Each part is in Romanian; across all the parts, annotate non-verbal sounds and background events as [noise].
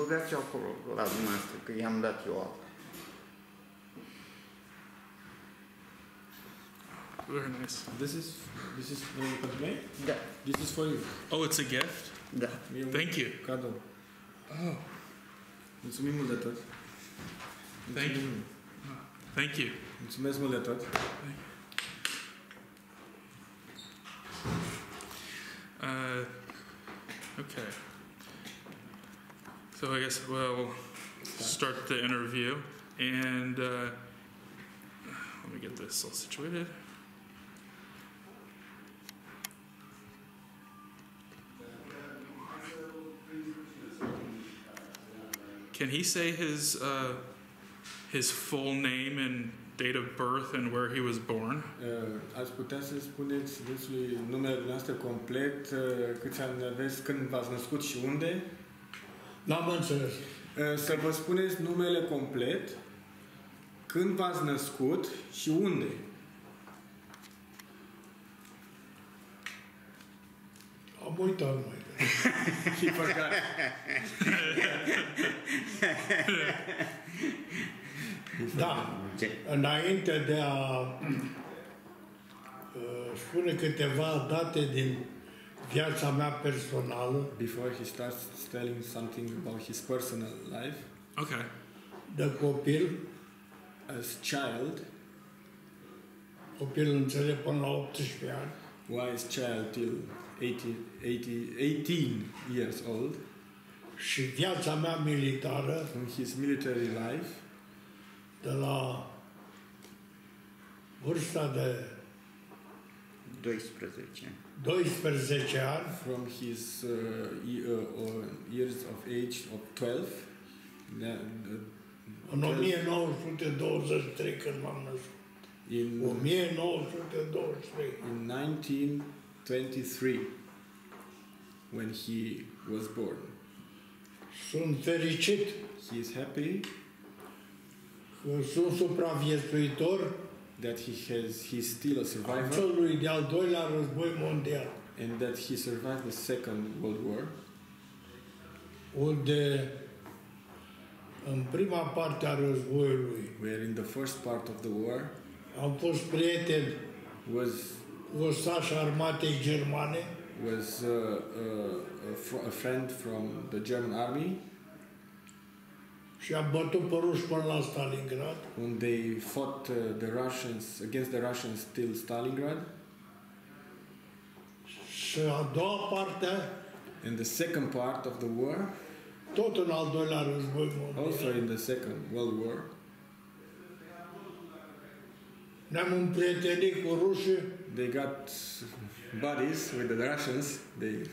băgați acolo la dumneavoastră, că i-am dat eu alta. Very nice. This is this is uh, pentru mine? Da, This is for you. Oh, it's a gift? da. E un Thank you. Cadou. Oh, Mulțumim mult de tot. Thank you. Mulțumim. thank you. Mulțumesc mult de tot. Uh, okay. So I guess we'll start the interview. And uh, let me get this all situated. Can he say his uh, his full name and date of birth and where he was born? Uh, ați putea să spuneți dânsului numele noastră complet, uh, câți ani aveți, când v-ați născut și unde? N-am înțeles. Uh, să vă spuneți numele complet, când v-ați născut și unde. Am uitat mai. He forgot. Da, Ce? înainte de a uh, spune câteva date din viața mea personală, Before he starts telling something about his personal life, Okay. de copil, as child, copil înțeleg până la 18 ani, wise child till 80, 80, 18 years old, și viața mea militară, in his military life, de la vârsta de 12. 12 ani from his uh, e- uh, uh, years of age of 12, the- the- în 1923 când m-am născut. in, 1923. in 1923, when he was born. Sunt fericit He is happy că sunt supraviețuitor that he has he's still a al survivor celui de-al doilea război mondial, and that he survived the Second World War, unde în prima parte a războiului. Where in the first part of the war am fost prieten was cu ostași armatei germane. was uh, uh, a, fr- a friend from the German army și am bătut pe ruși până la Stalingrad. When they fought uh, the Russians against the Russians till Stalingrad. și a doua parte, In the second part of the war, tot în al doilea război also mondial, in the Second World War, ne-am împrietenit cu rușii, they got buddies with the Russians, they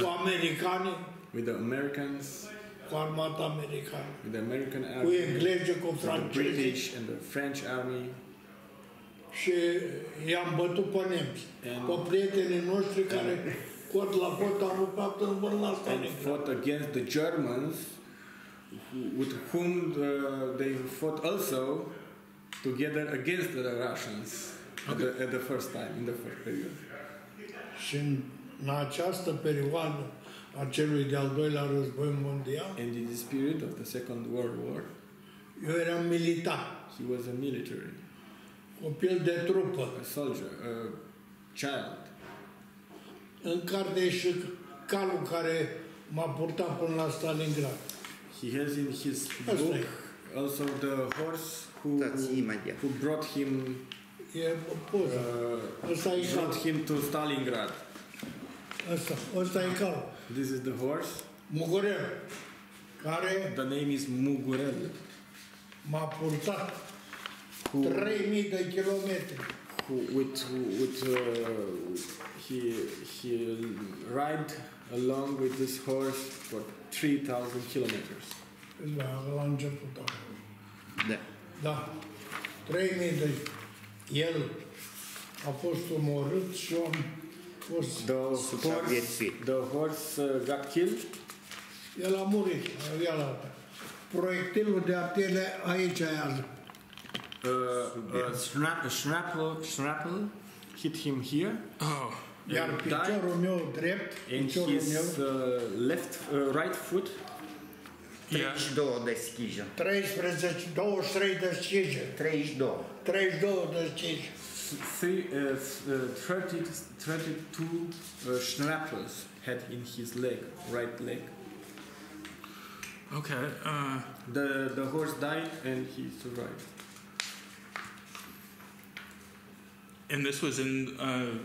cu americani, with the Americans, cu armata americană, with the American cu army, englezi, cu with the francezi British and the French army, și i-am bătut pe nemți. And- Pe prietenii noștri care cot la cot am luptat în până la and Stalingrad. fought against the Germans, who- with whom uh, they fought also together against the Russians at, the, at the first time, in the first period. Și în, în această perioadă a celui de-al doilea război mondial, And in this period of the Second World War, eu eram militar, he was a military, copil de trupă, a soldier, a child. în care și calul care m-a purtat până la Stalingrad. He has in his Asta book e. also the horse who, Dați imediat. who brought him E poza. uh, Ăsta e brought calul. him to Stalingrad. Ăsta, ăsta e calul. This is the horse. Mugurel, care The name is Mugurel. m-a purtat Who, 3000 de kilometri. who with with uh, he he ride along with this horse for 3000 kilometers. La, la început acolo. Da. Da. 3000 de... El a fost omorât și eu am fost... The horse, Supraviețuit. the horse uh, got killed. El a murit. Ia la alta. Proiectilul de artile aici e azi. Uh, a snap, a shrapnel, shrapnel hit him here, Oh, Iar And piciorul meu drept, and piciorul his meu, uh, left, uh, right foot Yeah. 32 de schijă. 13, 23 de schijă, 32. 32 de schijă. Three, uh, uh, 30, 32 uh, shrapnels had in his leg, right leg. Okay. Uh, The, the horse died and he survived. and this was in. Uh,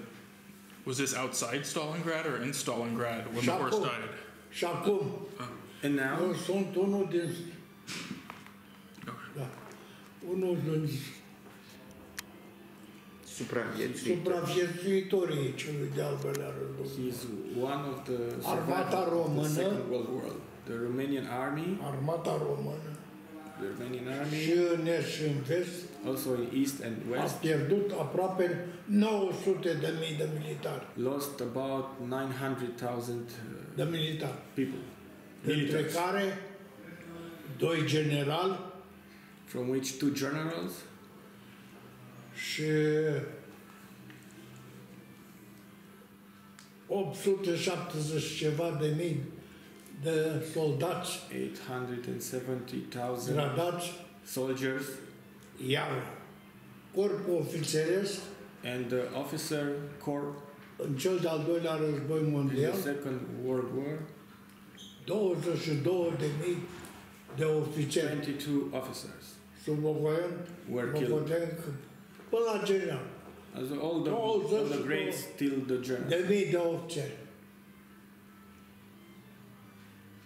was this outside Stalingrad or in Stalingrad when the horse Shako. died? Și acum, And now sunt unul din... Okay. Da, unul din Supraviețuit. supraviețuitorii celui de-al doilea război. he's one of the Armata survivors of the română. Second World War. The Romanian army, Armata română the Romanian și army, în est și în vest also in east and a west, pierdut aproape 900 de mii de militari. lost about 900,000 uh, De militari. people, Dintre militants, care doi generali from which two generals și 870 ceva de mii de soldați. 870,000 gradați, soldiers. Iar corpul ofițeresc. And the officer corps în cel de-al doilea război in the mondial, Second World War, 22 de mii de ofițeri. 22 officers sub Bogoian, were killed. Bogoten, până la general, As all the, Oh, all the that's grades till the general. de mii de ofițeri.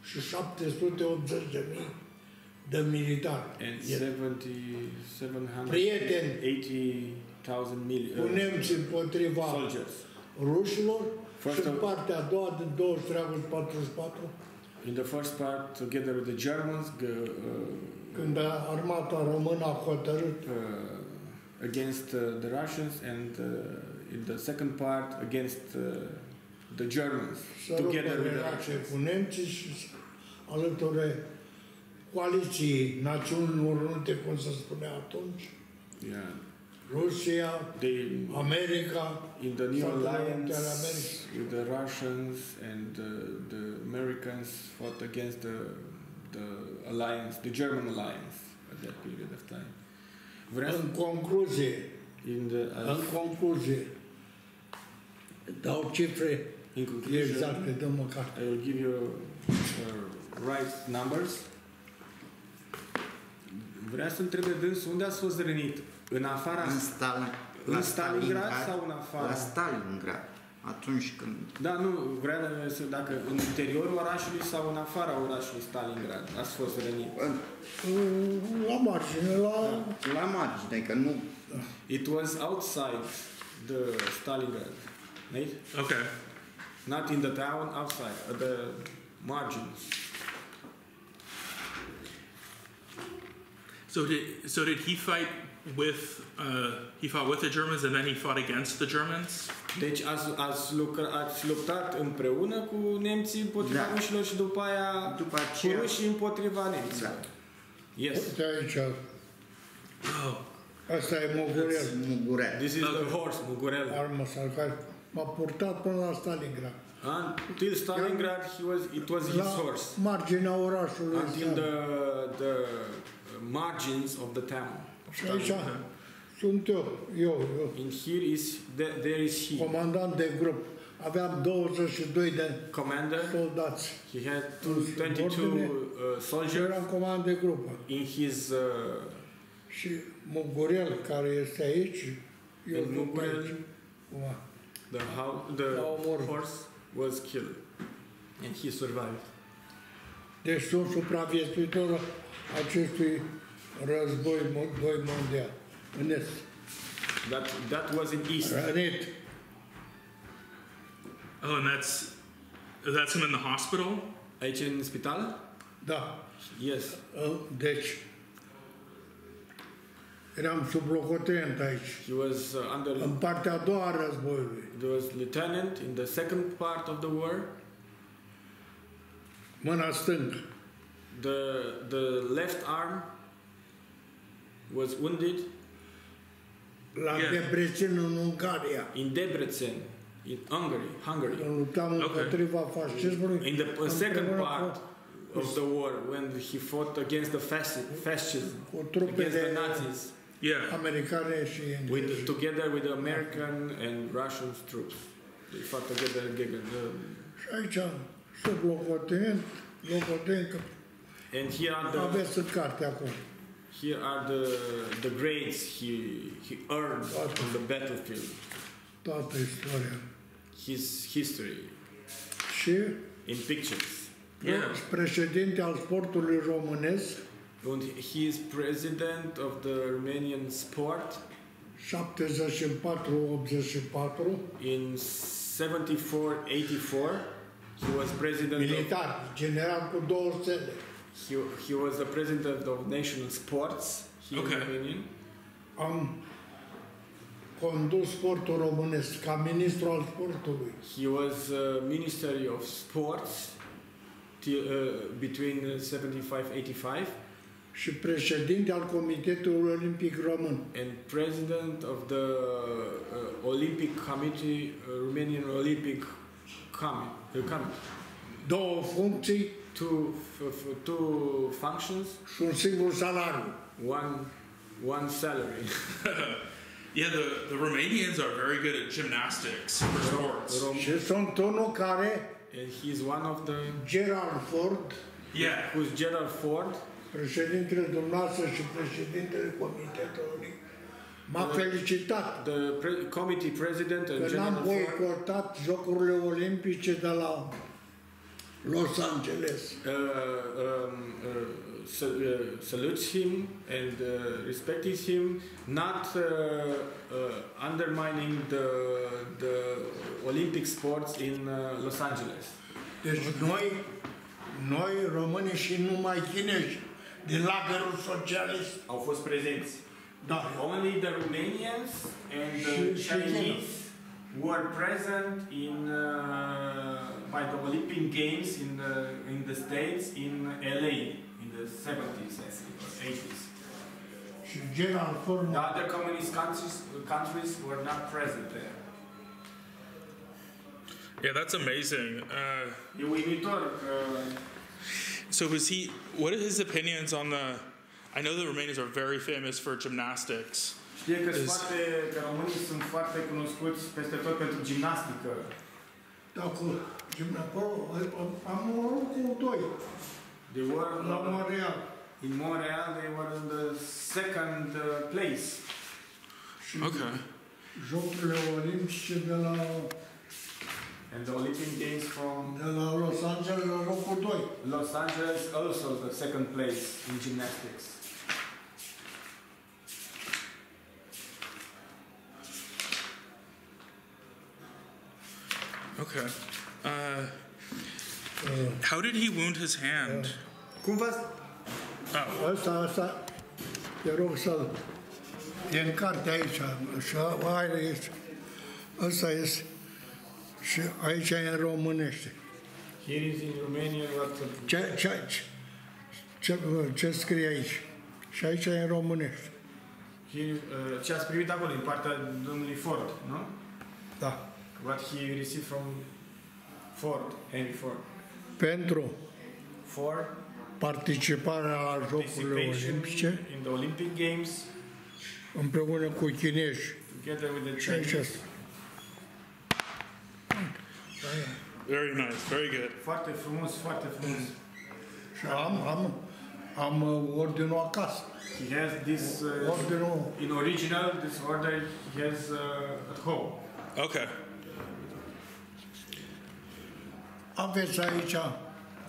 Și 780 de mii de militari. And E- 70, Prieteni. 780,000 mil, Cu uh, nemții împotriva soldiers. rușilor First și în of- partea a doua din 23 august 44, In the first part, together with the Germans, g- uh, când armata română a hotărât uh, against uh, the Russians, and uh, in the second part against uh, the Germans, together with the Russians. cu nemții și alături coaliției Națiunilor Unite, cum se spunea atunci, Yeah, Rusia, they America, in the new alliance with the Russians and the, the Americans fought against the the alliance, the German alliance at that period of time. Vreau În concluzie, in the în concluzie, dau cifre in conclusion, exacte, dă măcar. I will give you uh, right numbers. Vrea să întrebe dânsul unde ați fost rănit? În afara În, Stalin, în la Stalingrad sau în afara? La Stalingrad. Atunci când... Da, nu, vrea să dacă în interiorul orașului sau în afara orașului Stalingrad ați fost rănit. La margine, la... La margine, că nu... It was outside the Stalingrad, right? Okay. Not in the town, outside, at the margins. So did so did he fight with uh, he fought with the Germans and then he fought against the Germans? Deci ați, ați, lucra, ați luptat împreună cu nemții împotriva Da. rușilor și după aia După cu aceea... rușii împotriva nemților. Da. Yes. Uite aici, Oh, asta e Mogorel, Mugurel. This is the Okay. horse, Mugurel. armă sa, care m-a purtat până la Stalingrad. Until Stalingrad, he was, it was his La horse. marginea orașului. Until the, the margins of the town. Of Și aici Stalingrad. sunt eu, eu, eu, In here is, there, there is he. comandant de grup. Aveam 22 de Commander, soldați he had two, 22 uh, și soldiers eram comandant de grupă. in his uh, Și Mogorel, care este aici, eu in sunt Mugurel. aici. Acum, The, how, the La omor. horse was killed and he survived. Deci sunt supraviețuitor acestui război mo- doi mondial. În est. That, that was in east. Rănit. oh, and that's that's him in the hospital. Aici în spital? Da. Yes. Deci, eram sub locotenent aici. He was uh, under, În partea a doua a războiului. there was lieutenant in the second part of the war. Mâna stângă. The, the left arm was wounded La Yeah. Debrecen în Ungaria. in Debrecen, in Hungary. Hungary. Când luptam Ok. împotriva fascismului. In the uh, second împreună part, cu of the war when he fought against the fasci- fascism, cu against the trupele Nazis, Yeah. americane și with, engleze. together with the American and Russian troops. They fought together against the, Și aici, sub locotenent, locotenent, că and here are the aveți în carte acum. Here are the the grades he he earned on the battlefield, toată istoria. his history Și in pictures. Yeah. președinte al sportului românesc, And he is president of the Romanian sport 74-84, in 74 84. He was president of, militar, general cu două stele. He, he was the president of national sports here Okay. in Romania. Am condus sportul românesc ca ministru al sportului. He was uh, Ministry of Sports till, uh, between uh, 75 85 și președinte al Comitetului Olimpic Român. and president of the uh, Olympic Committee, uh, Romanian Olympic Committee. Uh, committee. Două funcții Two, f- f- two functions, și un singur salariu. one, one salary. [laughs] Yeah, the, the Romanians are very good at gymnastics for sports. Rom- Și sunt unul care, and he's one of the Gerald Ford, Yeah. who's Gerald Ford. președintele dumneavoastră și președintele Comitetului, m-a felicitat the pre- committee president and că n-am General Ford boicotat Jocurile Olimpice de la Los Angeles. uh, um, uh, sal- uh, salutes him and uh, respects him, not uh, uh, undermining the, the Olympic sports in uh, Los Angeles. Deci noi, noi români și numai chinezi din lagărul socialist, Au fost prezenți. da, Only the Romanians and the Și- și Chinese were present in uh, by the Olympic Games in the in the States in LA in the 70s I think or 80s. și Gerald The other communist countries countries were not present there. Yeah, that's amazing. Uh, E uimitor că so was he? What are his opinions on the? I know the Romanians are very famous for gymnastics. știe că, Is- foarte, că românii sunt foarte cunoscuți peste tot pentru gimnastică. Dacă acolo am un cu doi They were la Montreal in Montreal they were in the second uh, place. Okay. Jocurile Olimpice de la, And the Olympic Games from de la Los Angeles la locul 2. Los Angeles also the second place in gymnastics. Okay. Uh, how did he wound his hand? Cum v-ați... Oh, Ăsta, ăsta, te rog să-l... E în carte aici și aia este. Ăsta este. Și aici e în românește. Here is in Romania what Ce, ce, ce, ce, ce scrie aici? Și aici e în românește. He, uh, ce ați primit acolo din partea domnului Ford, nu? Da. What he received from Ford, Henry Ford. Pentru For participarea la Jocurile participation Olimpice in the Olympic Games împreună cu chinezi. together with the Și aici Chinese. very nice. Very good. Foarte frumos, foarte frumos. Și am, am, am uh, ordinul acasă. He has this uh, Ordinul in original. This order he has uh, at home. Okay. Aveți aici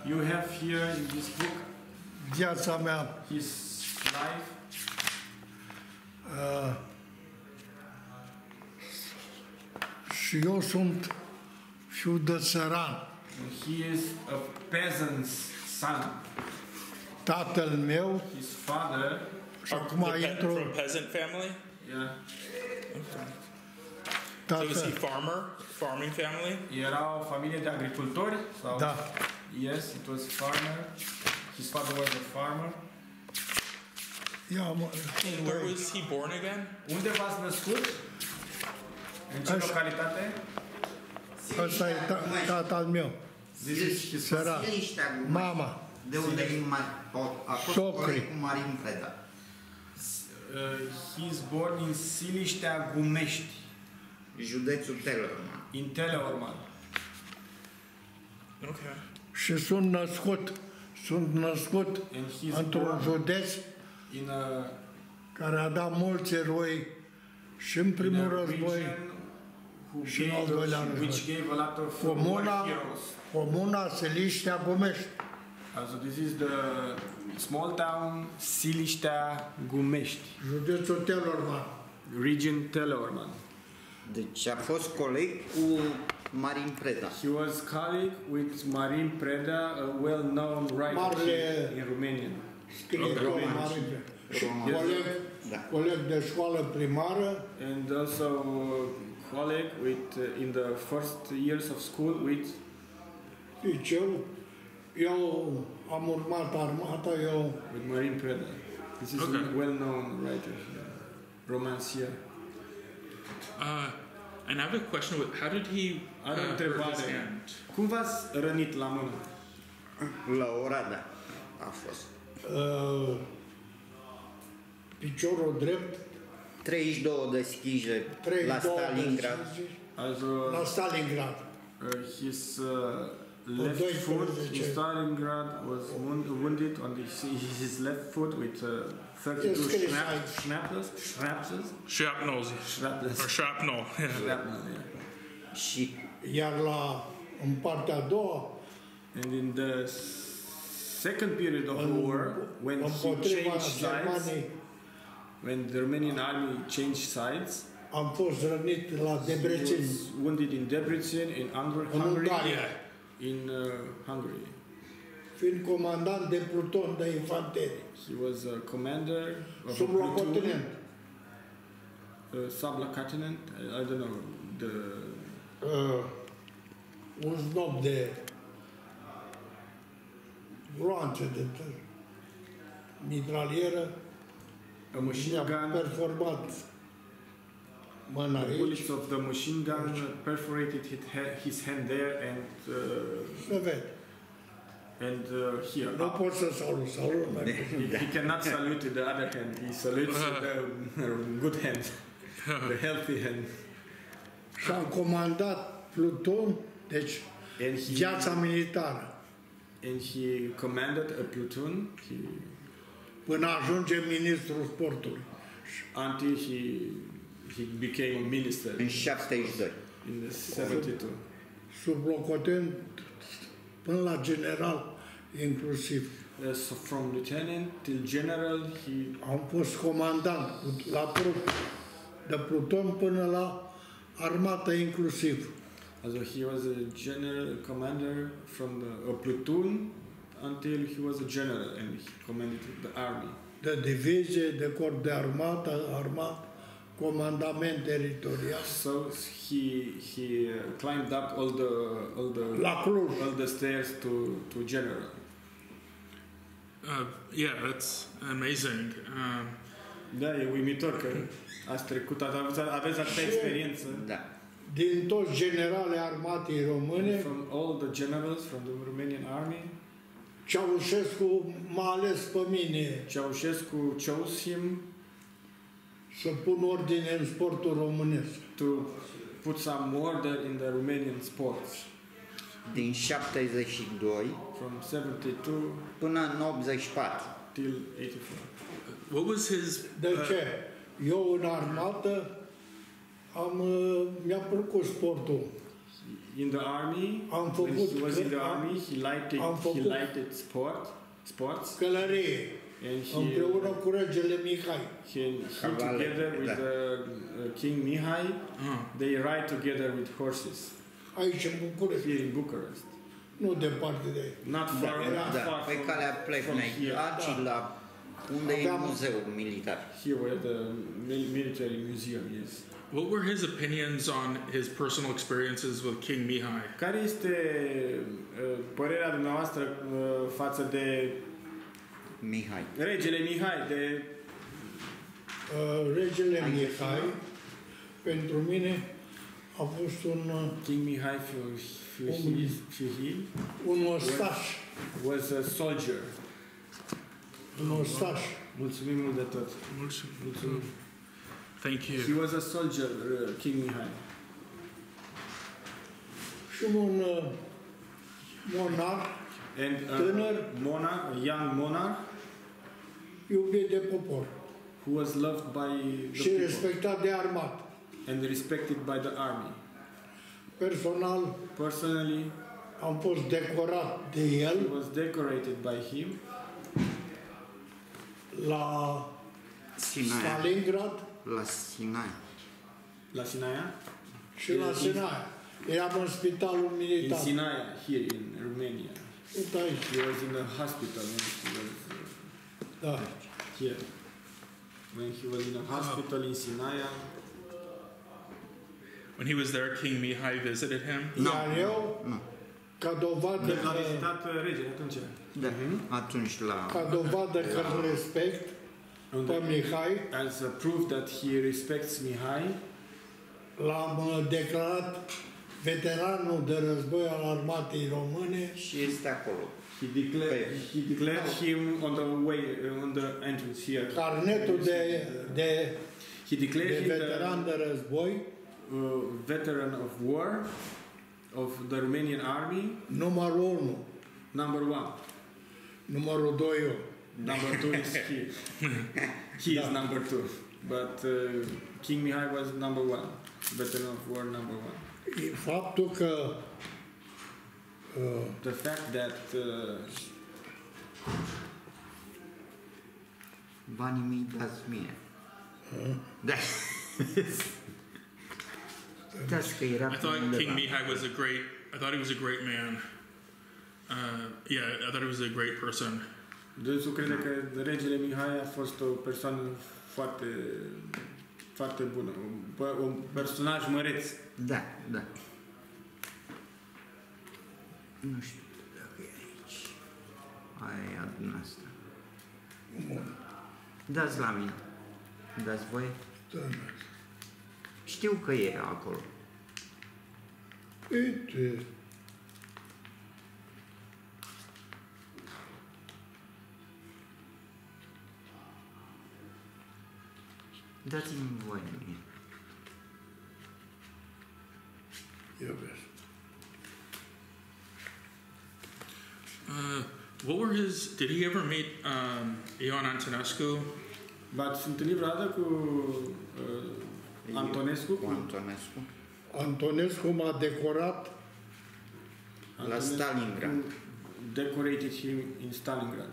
You have here in this book viața mea his life. uh, și eu sunt fiu de țăran. He is a peasant's son. Tatăl meu, His father, și acum The pe- intru, from peasant family. yeah, So is he tatăl, farmer? Farming family? era o familie de agricultori sau? da, Yes, it was farmer. His father was a farmer. ia mă, And where was he born again? Unde v-ați născut? În ce Așa. localitate? ăsta e ta, tatăl meu, This is his săran, Siliștea lui mama, De unde e mai, a fost Socri. coleg cu Marin Preda. Uh, he's born in Siliștea Gumești, Județul Teleorman. in Teleorman. Okay. Și sunt născut, sunt născut And he's într-un born județ in a, care a dat mulți eroi și în in primul a război, region who și în al gave, doilea război. which gave a lot of war comuna, heroes. comuna Seliștea Gomești. Also this is the small town Siliștea Gumești, Județul Telorman. region Teleorman. Deci a fost coleg cu Marin Preda. He was colleague with Marin Preda, a well-known writer Marele- here in Romania. Scriitor Roman. mare. Și Roman. coleg, Da. coleg de școală primară, and also uh, colleague with uh, in the first years of school with liceu. Eu am urmat armata, eu with Marin Preda. This is Okay. a well-known writer here, romancier. Uh, and I have a question with how did he uh, Are o hurt his întrebare. hand? Cum v-ați rănit la mână? La Oradea a fost. uh, piciorul drept, 32 de schije la 32 de Stalingrad. schizi, Also la Stalingrad. uh, his uh, left foot in ce- Stalingrad was wound, wounded on the, [laughs] his left foot with uh, 32 Yes, scrie shrap, shrapnels, shrapnels, Shrapnel. shrapnels, Or shrapnel. Yeah. shrapnel, yeah. Și Iar la, în partea a doua, And in the second period of the în, war, when he changed sides, when the Romanian army changed sides, am fost rănit la he was wounded in Debrecen, in Hungary, în Hungary. Ungaria, in uh, Hungary. fiind comandant de pluton de infanterie, He was a commander of a sublocotenent. platoon, uh, sub-lieutenant, I, I don't know, the uh, un snob de gloanțe de t- mitralieră a machine mi-a gun. performat mâna The aici. bullets of the machine gun perforated his, ha- his hand there and uh, Se vede. and uh, here. Nu pot să salut, salut. mai He, he cannot salute with the other hand. He salutes with [laughs] the good hand, the healthy hand. Și am comandat pluton, deci And he viața militară, and he commanded a platoon he, până ajunge ministrul sportului. until he he became a minister în 72. in the 72. Sublocotenent până la general inclusiv. Uh, so from lieutenant till general, he Am fost comandant cu- la trup de pluton până la armată inclusiv. also he was a general commander from the, a platoon until he was a general and he commanded the army. de divizie, de corp de armată, armat, comandament teritorial. So he he uh, climbed up all the all the La Cluj. all the stairs to to general. Uh, yeah, that's amazing. Um, Da, e uimitor că ați trecut, aveți, aveți atâta Și- experiență. Da. Din toți generale armatei române, From all the generals from the Romanian army, Ceaușescu m-a ales pe mine Ceaușescu chose him să pun ordine în sportul românesc. to put some order in the Romanian sports. Din 72 From 72 până în 84. till 84. what was his? De uh, ce? Eu în armată am, uh, mi-a plăcut sportul. In the army, Am when făcut he was in the că- army, he liked it, am he făcut- liked it sport, sports, Călărie, and he împreună cu regele Mihai. he, he Cavale, together with da. the uh, King Mihai, uh, they ride together with horses Aici în București, here in Bucharest. nu departe de aici. Not far, era- not Da, far pe from, calea from Plevnei, here. aici la unde e Aveam- muzeul militar. Here where the mil- military museum is. what were his opinions on his personal experiences with King Mihai? Care este uh, părerea dumneavoastră uh, față de Mihai. regele Mihai, de Uh, regele Ai Mihai, pentru mine, a fost un, uh, King Mihai Fuhil, Fuhil un ostaș, was a soldier. un ostaș. Mulțumim mult de tot. Mulțumim. Mulțumim. Thank you. He was a soldier, uh, King Mihai. Și un uh, monarh And a Tânăr. monarch, a young monarch iubit de popor who was loved by the și people respectat de armată. and respected by the army. Personal Personally, am fost decorat de he el was decorated by him la Sinaia. Stalingrad La Sinaia. la Sinaia. și la Sinaia. Eram în spitalul In militar. Sinaia, here in Romania. Uite aici, He was in a hospital when he was uh, da. here. When he was in a hospital in Sinaia, When he was there, King Mihai visited him. Nu, Iar eu, nu. ca dovadă l-a că, vizitat uh, regele atunci. Da. Atunci la... ca dovadă că îl respect And pe Mihai, as a proof that he respects Mihai, l-am uh, declarat veteranul de război al armatei române Și este acolo. He declared, he declared him on the way, uh, on the entrance here. carnetul de, de, He declared de him the veteran de război, uh, veteran of war of the Romanian army, numărul 1, number one. numărul 2 eu. Number two is he. [laughs] he is number two. But uh, King Mihai was number one. Veteran of war number one. E Faptul că uh, The fact that uh, Banii mi dați mie. Da. Uitați că era I thought King undeva. Mihai was a great. I thought he was a great man. Uh, yeah, I thought he was a great person. dânsul crede că regele Mihai a fost o persoană foarte foarte bună, un, un personaj măreț. Da, da. Nu știu dacă e aici. Aia e a dumneavoastră. Dați la mine. Dați voi? Știu că e acolo. uite, Dați-mi voi mie. eu vezi. Uh, what were his? Did he ever meet um, Ion Antonescu? V-ați întâlnit vreodată cu uh, Antonescu? Cu Antonescu. Antonescu m-a decorat La Stalingrad. Decorated him in Stalingrad.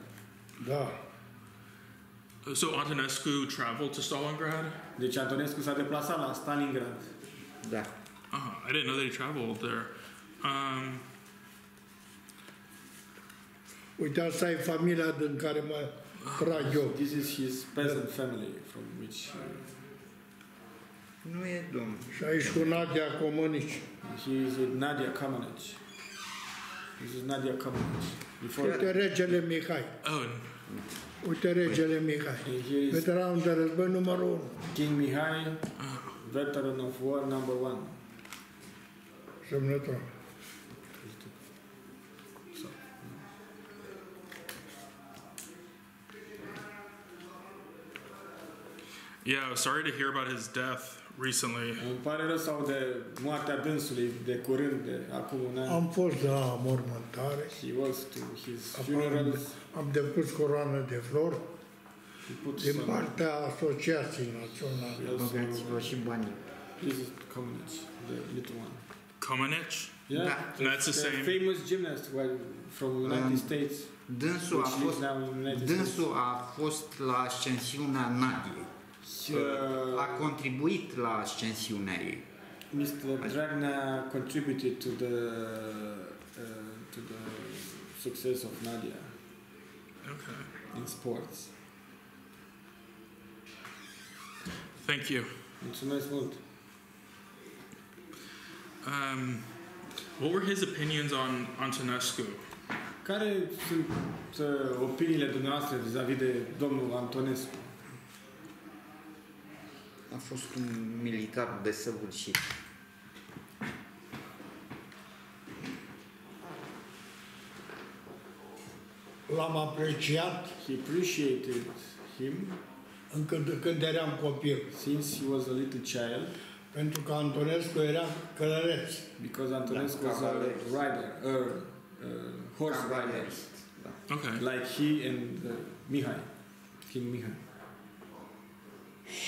Da, So Antonescu traveled to Stalingrad. Deci Antonescu s-a deplasat la Stalingrad. Da. Oh, I didn't know that he traveled there. Um, uite, asta e familia din care mă trag eu. This is his peasant family from which uh, Nu e domnul. Și aici cu Nadia Comănici. he is with Nadia Comaneci. This is Nadia Comaneci. Before Uite regele Mihai. oh, Uite regele Mihai. and here is Veteranul de război numărul 1. King Mihai, veteran of war number one. Semnător. Yeah. I was sorry to hear about his death recently. îmi pare rău sau de moartea dânsului de curând, de acum un an. Am fost la mormântare. He was to his Am, funerals. am depus coroană de flori He put din some, partea Asociației Naționale. he also, Băgați-vă și banii. this is Comaneci, the little one. Komenich? Yeah, Da. And that's the same. famous gymnast well, from United Um, States. Dânsul a which lives fost, now in United States. dânsul a fost la ascensiunea Nadiei. Uh, A contribuit la ascensiunea ei. Mr. Dragnea contributed to the uh, to the success of Nadia Okay. in sports. Thank you. Mulțumesc mult. Um, what were his opinions on Antonescu? Care sunt uh, opiniile dumneavoastră vis-a-vis de domnul Antonescu? A fost un militar desăvârșit. L-am apreciat. He appreciated him. Încă de când eram copil. Since he was a little child. Pentru că Antonescu era călăreț. Because Antonescu da, was a rider, a, uh, horse rider. Da. Okay. Like he and uh, Mihai, King Mihai.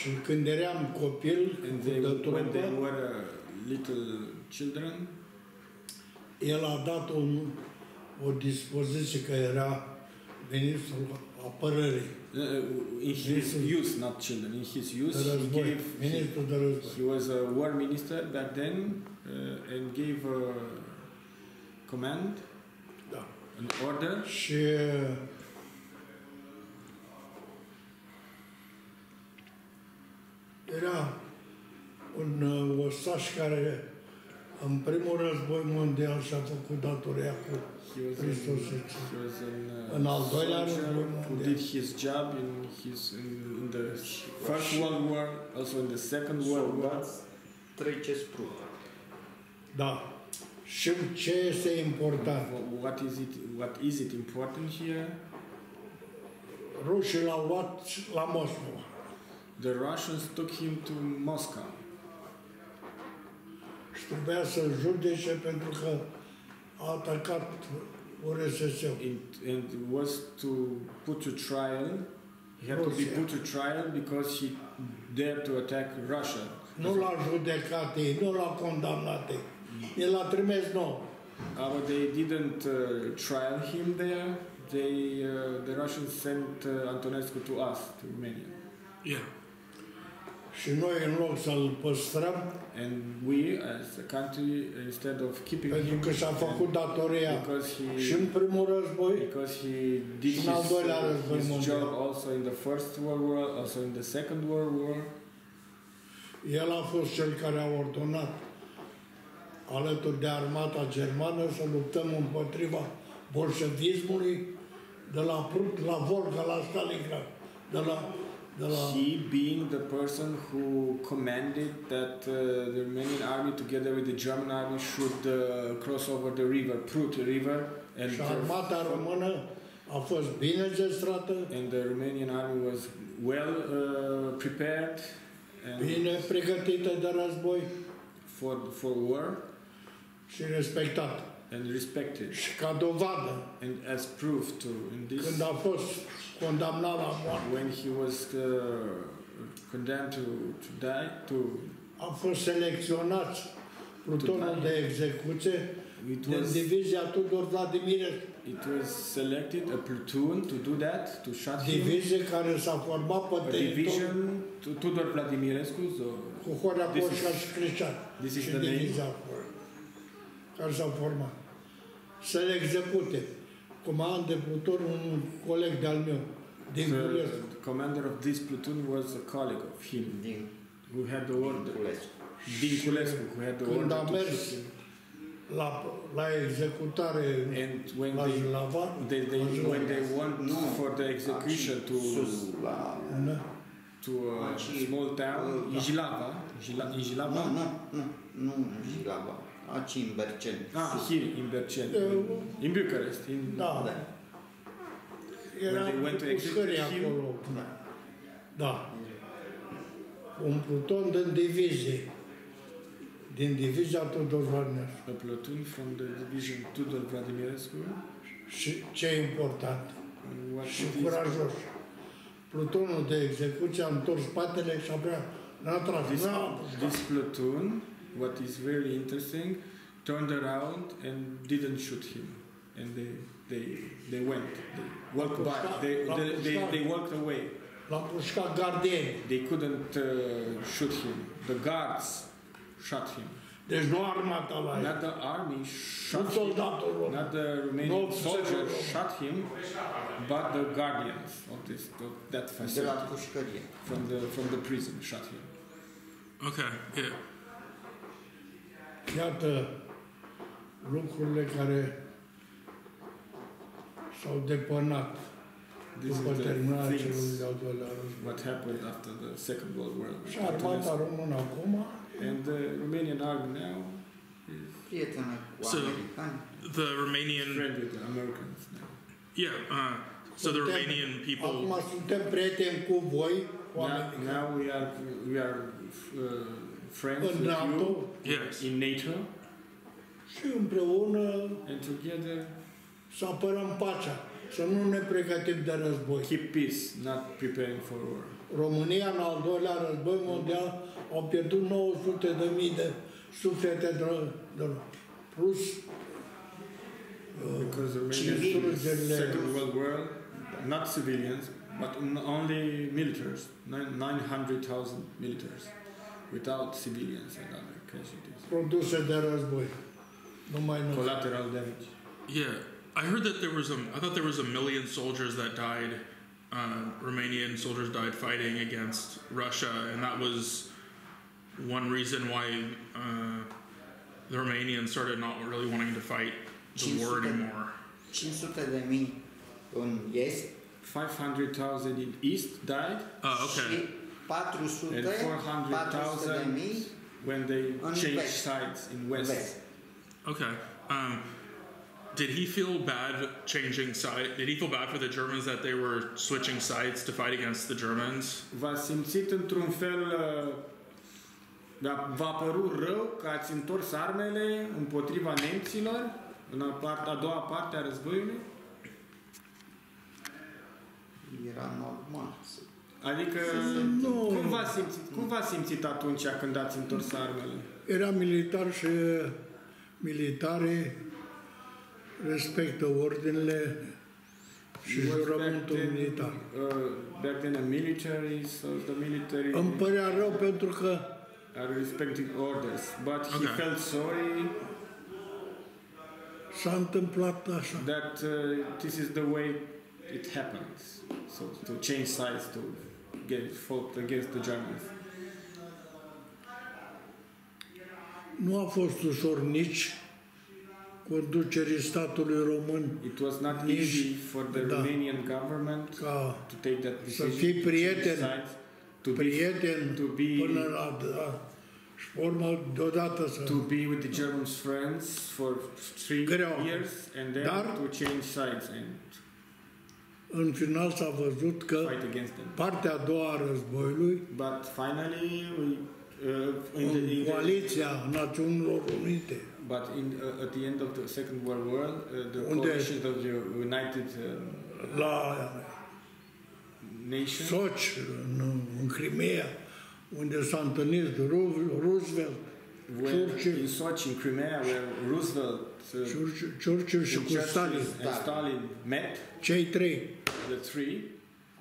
Și când eram copil, And cu they, de when they trupă, were uh, little children, el a dat un, o dispoziție că era ministrul apărării uh, in his Minister- youth, not children, in his youth, de he război, gave. He, ministrul de război. he was a war minister back then uh, and gave a command, Da. an order Și era un uh, ostaș care în primul război mondial și-a făcut datoria cu He was Hristos. an, he was an, uh, În al doilea soldier război who mondial. did his job in his in, in the first world war, also in the second world war. Soldați, treceți trupa. Da. Și ce este important? Wh- What is it? What is it important here? Rușii l-au luat la Moscova. The Russians took him to Moscow, Și trebuia să-l judece pentru că a atacat URSS-ul. and, and was to put to trial. He had to be Russia. put to trial because he dared to attack Russia. Nu l-a judecat ei, nu l-a condamnat ei. El a trimis nou. Uh, but they didn't uh, trial him there. They, uh, the Russians sent uh, Antonescu to us, to Romania. Yeah. Și noi, în loc să-l păstrăm, And we, as a country, instead of keeping pentru him, că și-a făcut datoria because și he, în primul război, because he did Și his, în al doilea uh, război his mondial. job also in the First World War, also in the Second World War. el a fost cel care a ordonat alături de armata germană să luptăm împotriva bolșevismului de la Prut, la Volga, la Stalingrad, de la, de la He being the person who commanded that uh, the Romanian army, together with the German army, should uh, cross over the river, Prut River, and și uh, armata română a fost bine gestrată, and the Romanian army was well uh, prepared and bine pregătită de război. For for war. Și respectată. and respected. Și ca dovadă, And as proof to in this, când a fost condamnat la moarte, when he was uh, condemned to, to die, to a fost selecționat plutonul de execuție it din was divizia Tudor Vladimirescu. it was selected a platoon to do that to shut him. Divizie care s-a format pe A teritoriu division to Tudor Vladimirescu, so cu Horea This Coșa is- și Crișan. this is și the name. divizia acolo, care s-a format. Să-l execute. Comand de pluton un coleg de-al meu, din the, Culescu. the commander of this platoon was a colleague of him Din who had the order. Culescu. Dinculescu, who had the Când order a to mers shoot him. la, la executare And when la they, Jilava, they, they la when they want No. for the execution to sus la... Da. to a Aici- small town, Da. Ijilava, Ijila- Nu, Ijilava, nu, nu, nu, Jilava. Aici în Berceni. ah, here in Bercen, Uh, in Bucharest, in Da, Da. era When they went to pușcării execute him? acolo. Da. Un pluton din divizie. Din divizia Tudor Vladimirescu. a platoon from the division Tudor Vladimirescu. Și ce e important, What și it is- curajos. Plutonul de execuție a întors spatele și abia n-a tras. This, N-a, this platoon, what is very interesting, turned around and didn't shoot him, and they they they went. They walked by. They they, they, they walked away. l-a pușcat gardieni. They couldn't uh, shoot him. The guards shot him. Deci nu armata la el. Not the army Nu shot him. roman. Not the No Romanian officer soldiers shot him, but the guardians of this of that De la facility pușcărie. from the from the prison shot him. Okay. Yeah. Iată lucrurile care s-au depănat This după is the terminarea celui things de-al doilea război. what happened after the Second World War. Și armata română acum And the Romanian army now is Prietenă cu So- americani. The Romanian. friend with the Americans now. Yeah. Uh, so the Suntem- Romanian people. Acum suntem prieteni cu voi, cu Now, America. now we are we are uh, friends În with NATO you Yes. in NATO, și împreună and together să apărăm pacea, să nu ne pregătim de război. keep peace, not preparing for war. România, în al doilea război mondial, au pierdut 900 de mii de suflete de, de plus uh, Because the Civilians. Romanian Second World War, not civilians, but n- only militaries, nine- 900,000 militaries, without civilians and other casualties. produse de război. Nu mai nu. Collateral damage. Yeah, I heard that there was a. I thought there was a million soldiers that died. Uh, Romanian soldiers died fighting against Russia, and that was one reason why uh, the Romanians started not really wanting to fight the war anymore. 500 de mii în est 500,000 in East died, Oh, okay. Și 400, and 400 de 400,000 mii when they On changed west. sides in în West. vest. Okay. Um, did he feel bad changing side? Did he feel bad for the Germans that they were switching sides to fight against the Germans? V-a simțit într-un fel, uh, v-a v-a părut rău că ați întors armele împotriva nemților în a, part, a doua parte a războiului? Era normal. să- Adică, Nu. cum v-a simțit, cum v-a simțit atunci când ați întors armele? Era militar și militare respectă ordinele și You was back jurământul then, militar. Uh, back then a military, so the military Îmi părea rău pentru că are respecting orders, but he Okay. felt sorry s-a întâmplat așa. that uh, this is the way it happens. So to change sides to get fought against the Germans. Nu a fost ușor nici conducerii statului român It was not Nici- easy for the da. Romanian government ca to take that Să decision. fii to change prieten. sides, to be prieten to be- până la... Da, și pe urmă, deodată să... to be with the Germans friends for three Greu. years and then Dar- to change sides and În final s-a văzut că fight against them. partea a doua a războiului, But finally, we, uh, in the, in în the, coaliția Națiunilor Unite, but in, uh, at the end of the Second World War, uh, the Unde- coalition of the United uh, la Nations Soci, în, în Crimea, unde s-a întâlnit Ru- Roosevelt, were Churchill. in Sochi, in Crimea, where Roosevelt, uh, Churchill- Churchill și and cu Churchill Stalin, and Stalin. Met, cei trei. The three,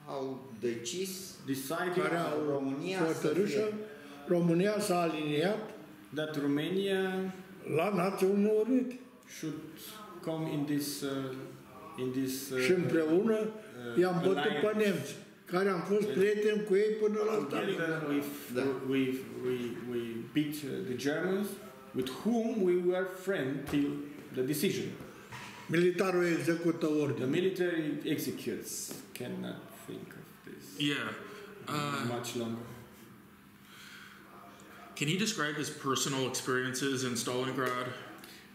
Au decis decided care au România să hotărât și fie- România s-a aliniat. That Romania la Națiunile Unite should come in this uh, in this uh, și împreună uh, i-am bătut pe alliance. nemți, care am fost prieteni cu ei până la Stalin. Together we, Da. we, we, we beat uh, the Germans, with whom we were friends till the decision. Militarul execută The ordine. military executes. Cannot think of this Yeah. Uh, much longer. can he describe his personal experiences in Stalingrad?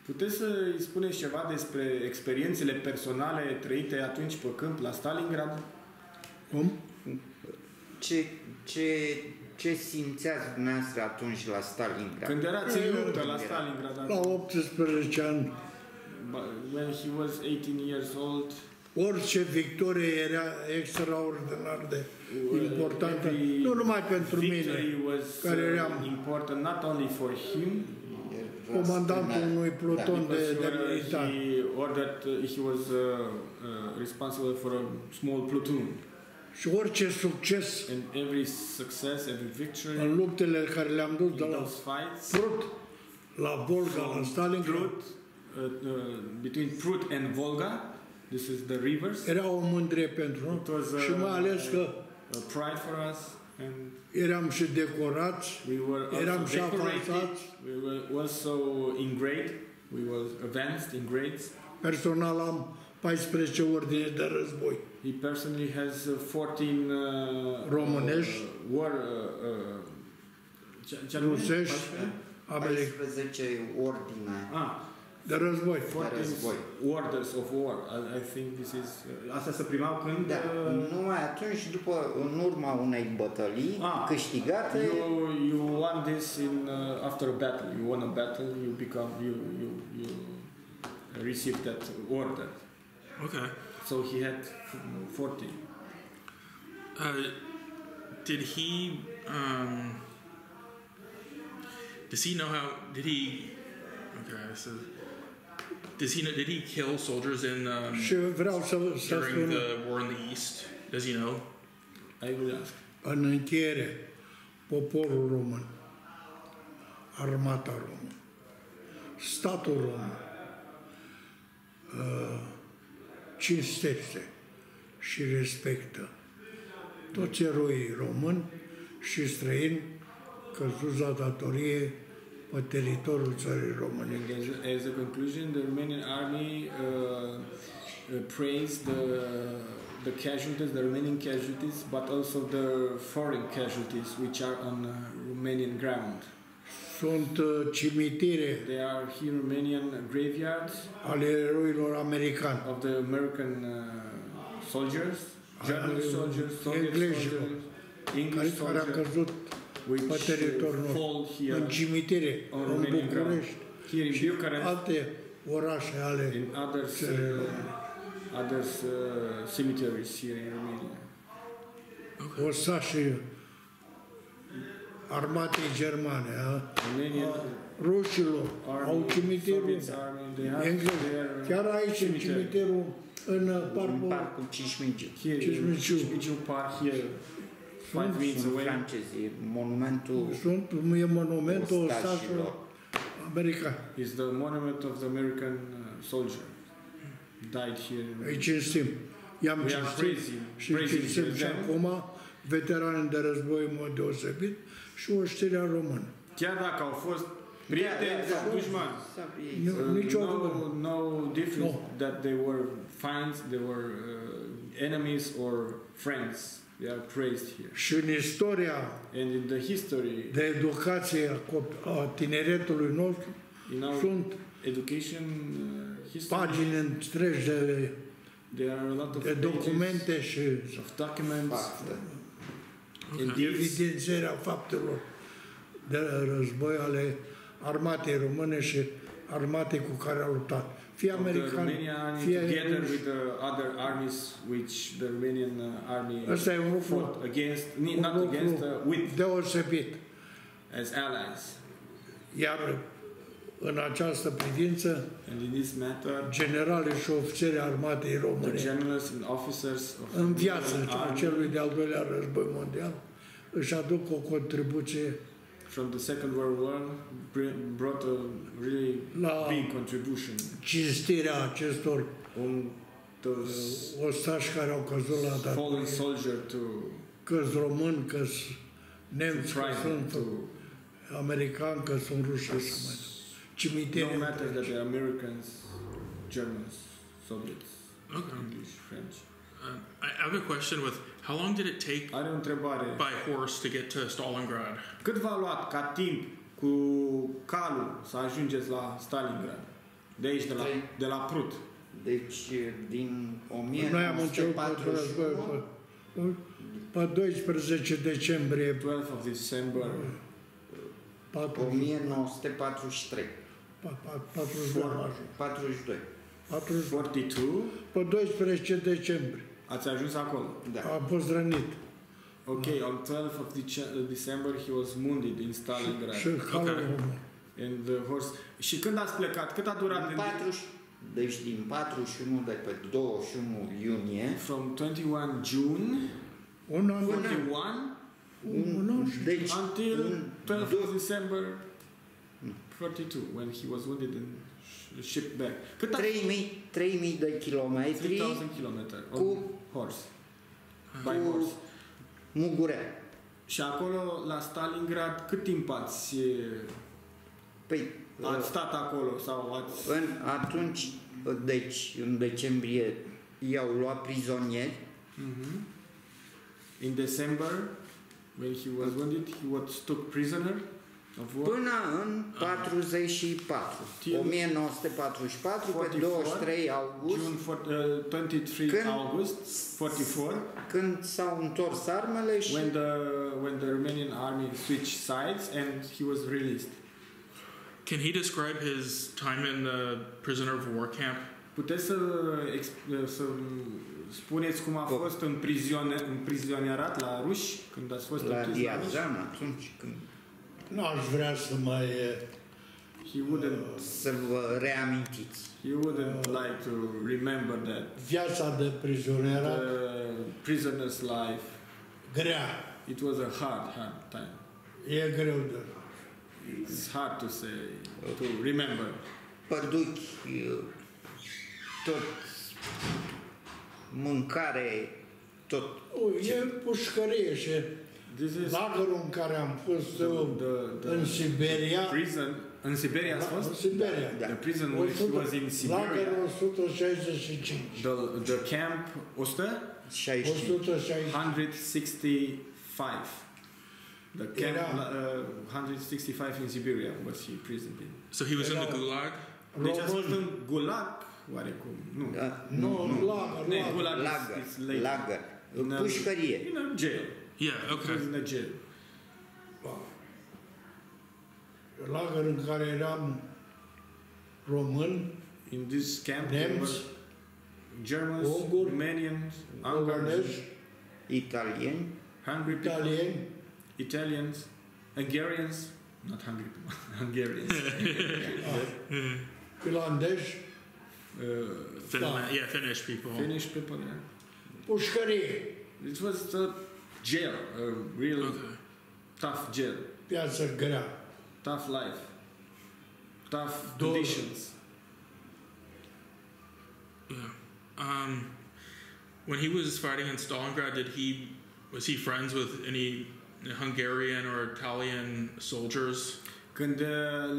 Puteți să îi spuneți ceva despre experiențele personale trăite atunci pe câmp la Stalingrad? Cum? Ce, ce, ce simțeați dumneavoastră atunci la Stalingrad? Când erați în luptă la Era. Stalingrad, La 18 ani, but when he was 18 years old, orice victorie era extraordinar de importantă, every nu numai pentru victory mine, was care uh, eram important not only for him, Era comandantul spânat. unui pluton de, because de uh, militar. he ordered, uh, he was uh, uh, responsible for a small platoon. Și orice succes And every success, every victory în luptele care le-am dus de in la those fights, Prut, la Volga, la from Stalingrad, Prut, uh, uh, between Prut and Volga, this is the rivers. era o mândrie pentru noi It was uh, și mai ales că a pride for us, and eram și decorați, we were eram also și decorated. avansați, We were also in grade. We were advanced in grades. personal am 14 ordine de război. He personally has uh, 14 uh, Românești. uh, war uh, uh, ce- ce anume? Rusești, 14? America. 14 ordine. Ah, De război. 14 război. orders of war. I, I think this is. Uh, asta se primau când. Da, uh, numai atunci, după, în urma unei bătălii Ah, câștigate, You you won this in uh, after a battle. You won a battle. You become you you you received that order. Okay. So he had 40. Uh, did he? Um, does he know how? Did he? Okay, so does he know? Did he kill soldiers in um, Și vreau să, să during spun the war in the east? Does he know? I will ask. în încheiere, poporul român, armata română, statul român, uh, cinstește și respectă toți eroii români și străini căzuți la datorie pe teritoriul țării române. And as, as a conclusion, the Romanian army uh, uh, praised the the casualties, the Romanian casualties, but also the foreign casualties which are on uh, Romanian ground. Sunt uh, cimitire They are here Romanian graveyards ale eroilor americani. of the American uh, soldiers, German Ale soldiers, Soviet englezilor, soldiers, care, English care a soldiers, căzut which pe teritoriul uh, nostru, fall here în cimitire, on în Romanian ground. București Here in și Bucharest, alte orașe ale in others, țării uh, române. others uh, cemeteries here in Romania. ostașii armatei germane, a, Romanian rușilor, au army, cimitirul Soviet army, they have englez. their Chiar aici, în cemetery. cimitirul, în în parcul parcul Cismigiu. Here Cismigiu. in Cismigiu Park here, five minutes Sunt away. francezi, e monumentul sunt, e monumentul ostașilor ostașilor. americani. is the monument of the American uh, soldier died here. Îi cinstim. I-am We are cinstit praising, și praising cinstim și them. acum veterani de război în mod deosebit și oștirea română. Chiar dacă au fost prieteni Da, da, sau da. dușmani. Sabie. Nu, Uh, nicio no, problemă. no difference No. that they were friends, they were uh, enemies or friends. They are praised here. Și în istoria And in the history, de educație a, cop- a tineretului nostru in our sunt education uh, history, pagini întregi de, there are a lot of de pages documente și of documents, Faptă. and Okay. deeds evidențierea faptelor de război ale armatei române și armatei cu care a luptat. Fie of the americani, Romanian army fie together ruși. with the other armies which the Romanian uh, army Ăsta e un lucru, fought against, un not lucru against, uh, with deosebit. as allies. Iar în această privință, And in this matter, generale și ofițeri armatei the române generals and officers of în the viață Romanian a army celui de-al doilea război mondial își aduc o contribuție from the Second World War br- brought a really la big contribution cinstirea acestor on those ostași care au căzut la fallen datorie, soldier to, că români, că to nemți, că try sunt to americani, că sunt ruși și așa mai departe. Cimitire no matter that întregi. they're Americans, Germans, Soviets, Okay. English, French. Uh, I have a question with how long did it take Are o întrebare. by horse to get to Stalingrad? Cât v-a luat ca timp cu calul să ajungeți la Stalingrad? De aici, de la, Trei. de la Prut. Deci, din Noi am început cu războiul 1941 pe, pe 12 decembrie 12 of December 4, 1943. 42 am ajuns. 42. 40, 42, pe 12 decembrie ați ajuns acolo. Da. a fost rănit. Ok, on 12 of Dece- December he was wounded in Stalingrad. Și calul Ok. român. And the horse... Și când ați plecat? Cât a durat? Din Din 40, deci din 41 de pe 21 iunie, From 21 June Un an, 41 un an și deci until un 12 of December 42 when he was wounded and sh- shipped back. Cât a 3000, 3000 de kilometri 3000 km on cu- horse. By cu horse. Mugurea. Și acolo la Stalingrad cât timp ați, Păi, ați stat acolo sau ați în, atunci, deci, în decembrie, i-au luat prizonieri Mhm. In December, when he was wounded, he was took prisoner of war. Până în 44. 1944, pe 23 august, June for, uh, 23 Când- August 44 când s-au întors armele și when the when the Romanian army switched sides and he was released. Can he describe his time in the prisoner of war camp? Puteți să, ex- să spuneți cum a Po- fost în, prizione, în prizonierat la ruși când ați fost la închis la ruși? Diazan, atunci când N-aș vrea să mai... eh, He wouldn't să vă reamintiți. he wouldn't like to remember that Viața de prizonierat the prisoner's life. grea. It was a hard, hard time. E greu de... It's hard to say to remember. Păduchi, tot mâncare, tot O, e pușcărie și This is lagărul în care am fost eu the, the în Siberia... prison. In Siberia ați Da, în fost? Siberia. Da. The prison which 100 was in Siberia. Lagărul 165. The, the camp 100? 65. 165. 165. The camp Era- uh, 165 in Siberia was he imprisoned in. So he was in the Era- gulag. Deci ați fost Român. în Gulag, oarecum? Nu. Da, Nu, lagăr, Ne, lagăr. Gulag is- lagăr, is later. lagăr, In a- pușcărie. In a jail. Yeah. Okay. in a jail. Da. Lagăr în care eram român, In this camp there were nemți, Germans, Unguri, Romanians, polonezi, Hungarians, Italieni, hungry people, italieni, Italians, Hungarians, not hungry people, [laughs] Hungarians, [laughs] finlandezi, uh, Fin- Da. Yeah, Finnish people. Finnish people. Yeah. pușcărie, It was a jail, a real Okay. tough jail, piață grea. tough life, tough Dor. conditions. Yeah. Um, when he was fighting in Stalingrad, did he was he friends with any Hungarian or Italian soldiers? Când uh,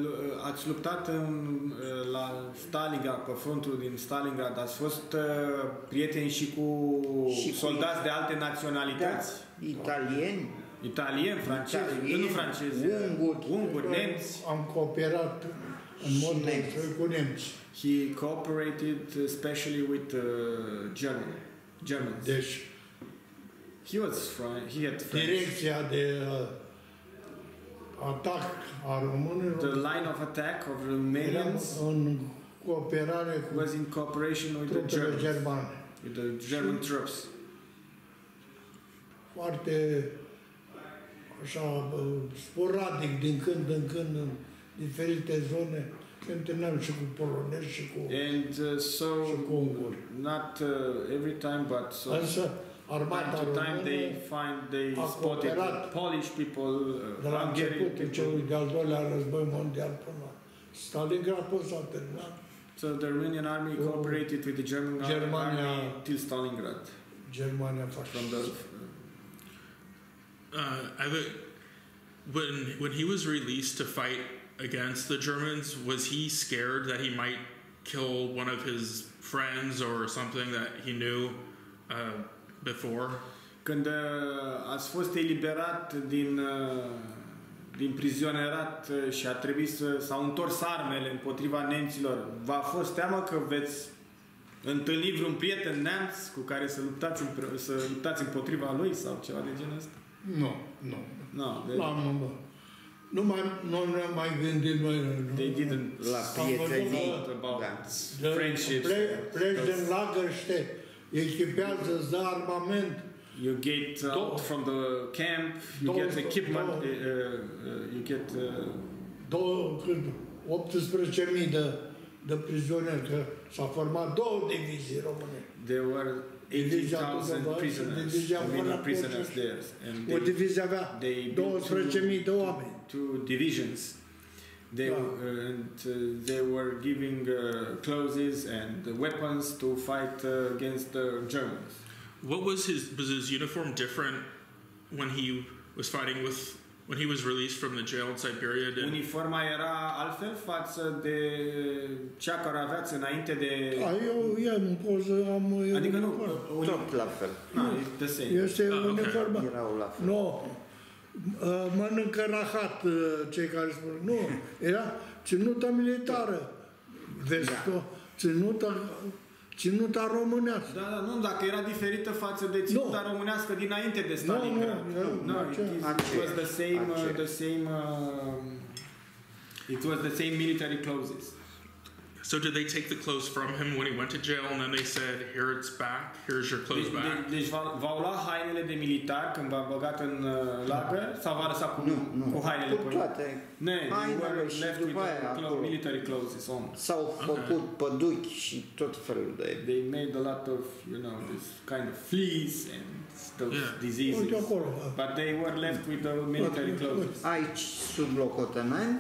lu- ați luptat în, uh, la Stalingrad, pe frontul din Stalingrad, ați fost uh, prieteni și cu Și cu- soldați de alte naționalități? da, italieni, Italieni, francezi, Italieni, nu francezi, unguri. unguri, nemți. Am cooperat în mod nemți. nemți. cu nemți. He cooperated especially with uh, German, Germans. Deci, He was fine. He had friends. direcția de uh, atac a The românilor line of attack of eram Romanians în cooperare cu was in cooperation with the trupele Germans, germane. with the German troops. Foarte așa bă, sporadic din când în când în diferite zone ne întâlneam și cu polonezi și cu, And uh, so, și cu unguri. not uh, every time, but so Însă time armata to time they find they a spotted Polish people, de uh, la Hungarian începutul celui de-al doilea război mondial până Stalingrad până s-a terminat. So the Romanian army cooperated with the German Germania- army till Stalingrad. Germania From the. Uh, I have a, when when he was released to fight against the Germans, was he scared that he might kill one of his friends or something that he knew uh, before? Când uh, ați fost eliberat din, uh, din prizionerat uh, și a trebuit să s-au întors armele împotriva nemților, v-a fost teamă că veți întâlni vreun prieten neamț cu care să luptați, împre- să luptați împotriva lui sau ceva de genul ăsta? Nu, nu. No, they, La nu, nu mai, nu ne mai gândim noi. nu. they didn't la Am văzut prietenii, thought about da. De- friendships. Ple, pleci din lagăr și te echipează, îți dă armament. You get Două- out from the camp, you două- get equipment, două- uh, uh, you get uh, Două, când, 18.000 de, de prizonieri, că s-a format două divizii române. there were Divizia 18,000 Tudor prisoners, divizia Romanian Fără prisoners Porci. there. And O they, divizie avea they built 12.000 de two, oameni. two divisions. They, Da. uh, and uh, they were giving uh, clothes and weapons to fight uh, against the Germans. What was his was his uniform different when he was fighting with when he was released from the jail in Siberia? Did, Uniforma era altfel față de cea care aveați înainte de... Da, eu i-am în poză, am e Adică nu, uniformă. uni- Tot la fel. no, it's the same. Este Ah, ok. uniformă. Erau la fel. Nu, uh, mănâncă rahat uh, cei care spun. Nu, era ținută militară. Vezi Da. da. ținută, ținuta românească. Da, da, nu, dacă era diferită față de ținuta Nu. românească dinainte de Stalingrad. nu, nu, no, nu, it, is, it was aceeași, the same, uh, aceeași. the same, uh, it was the same military clothes. So did they take the clothes from him when he went to jail, and then they said, "Here it's back. Here's your clothes Deci, back." de- deci v-au v-au luat hainele de militar când v-a băgat în uh, lagăr sau v-a lăsat cu, Nu, nu. cu hainele Cu pe toate. Ne, you hainele were și left după with aia the clo- acolo. military clothes on. S-au făcut păduchi și tot felul de... They made a lot of, you know, this kind of fleas and those Yeah. diseases. Uite acolo. But they were left with the military Uite, clothes. Aici, sub locotenent.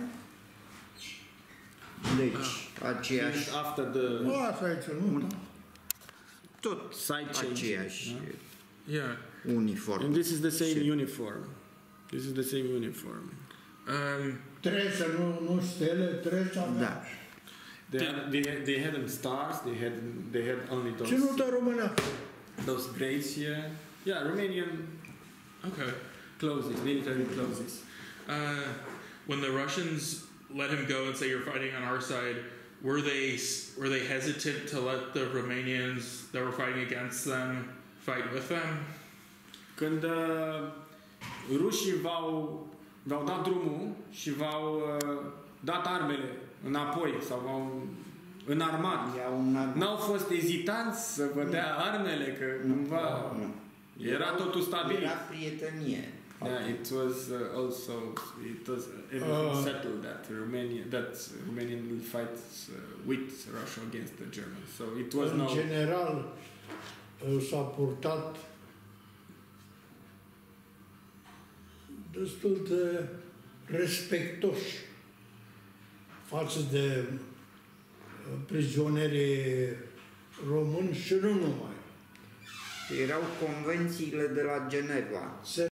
Deci, aceeași, This after the Nu, asta e ținută. tot side change. aceeași Yeah. uniform. And this is the same Shit. uniform. This is the same uniform. Um, Trese, nu, nu stele, trese avea. Da. They had, they had, they had stars. They had they had only those Ținută românească. those grades here. Yeah, Romanian okay. clothes, military clothes. Uh, when the Russians let him go and say you're fighting on our side, were they were they hesitant to let the Romanians that were fighting against them fight with them? Când uh, rușii v-au, v-au dat drumul și v-au uh, dat armele înapoi sau v-au înarmat, Ia un an... n-au fost ezitanți să vă dea armele, că cumva Nu. era totul stabilit. Era prietenie. Yeah, it was uh, also it was everything Uh. settled that Romania that Romanian will fight uh, with Russia against the Germans. So it was În no general uh, s-a purtat destul de respectos față de uh, prizonierii români și nu numai. Erau convențiile de la Geneva. Se